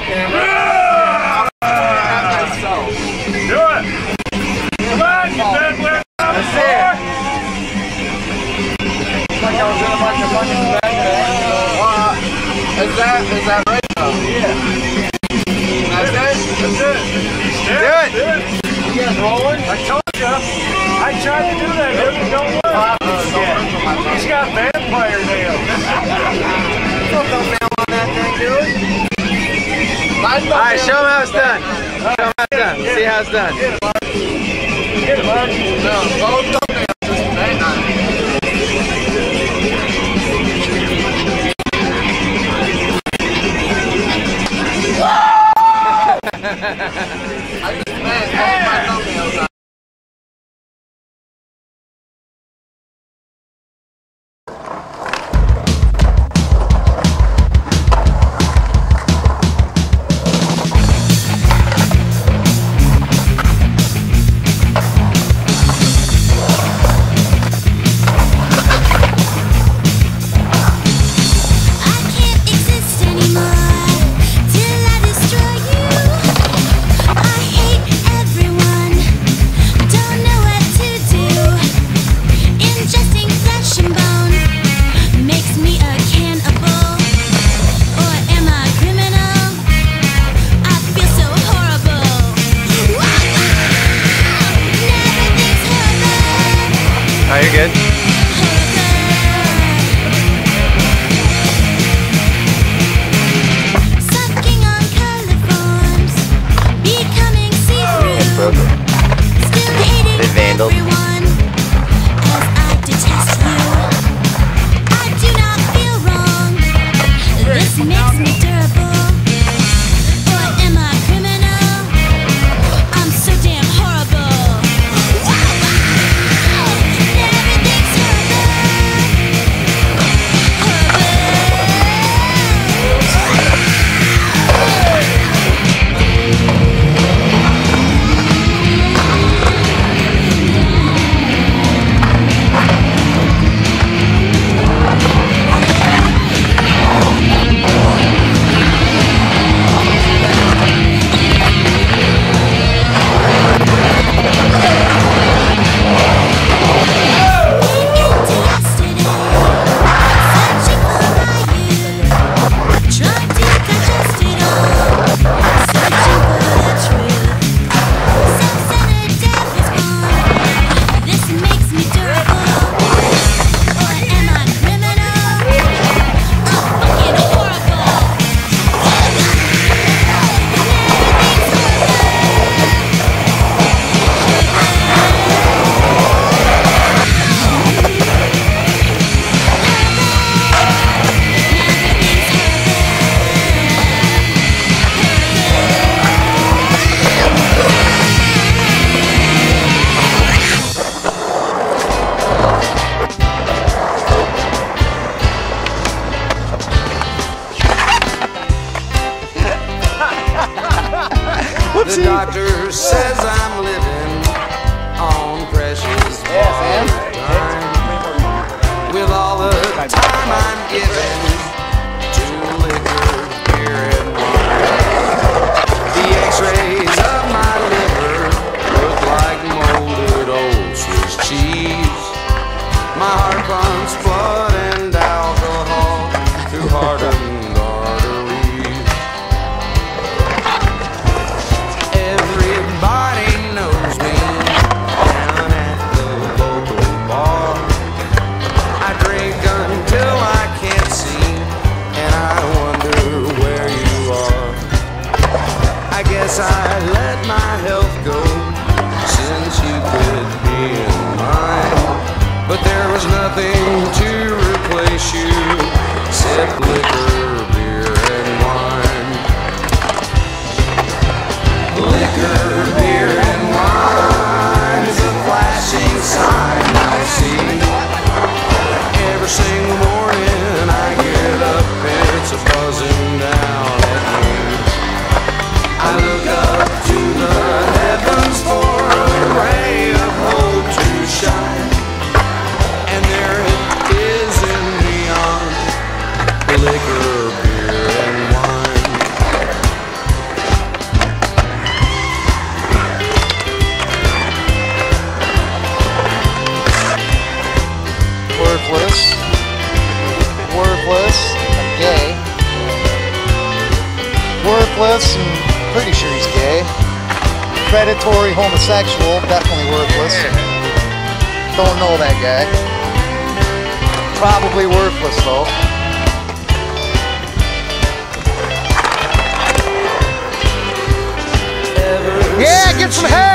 camera. Do it! Come on, you it. Like I was a. Uh, Is that, is that right though? Yeah. That's it? That's it. Do it. Guys rolling? I told you. I tried to do that, All right, show him how it's done. Show him how it's done. See how it's done. I just both my Oh, Still hating They vandaled. The doctor says I'm living on precious borrowed time. With all the time I'm given to liquor, beer, and wine. The x-rays of my liver look like molded old Swiss cheese. My heart pumps blood and alcohol let my health go since you could be in mine. But there was nothing to replace you except liquor, predatory homosexual, definitely worthless. Yeah. Don't know that guy. Probably worthless though. Yeah, get some help!